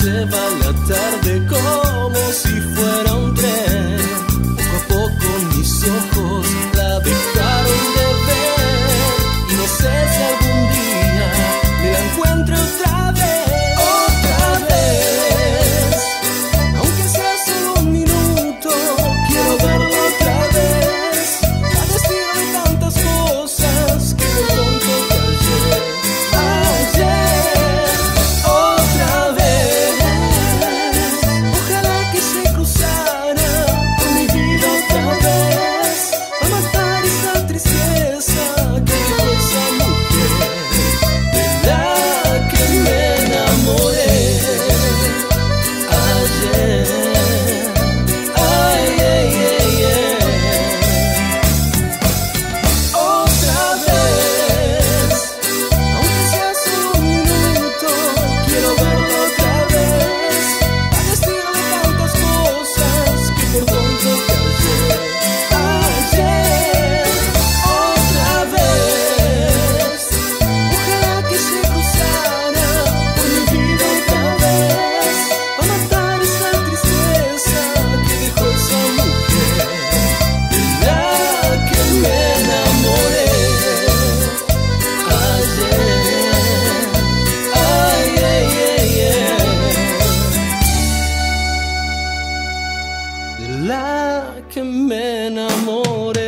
se va la tarde. la que me enamoré.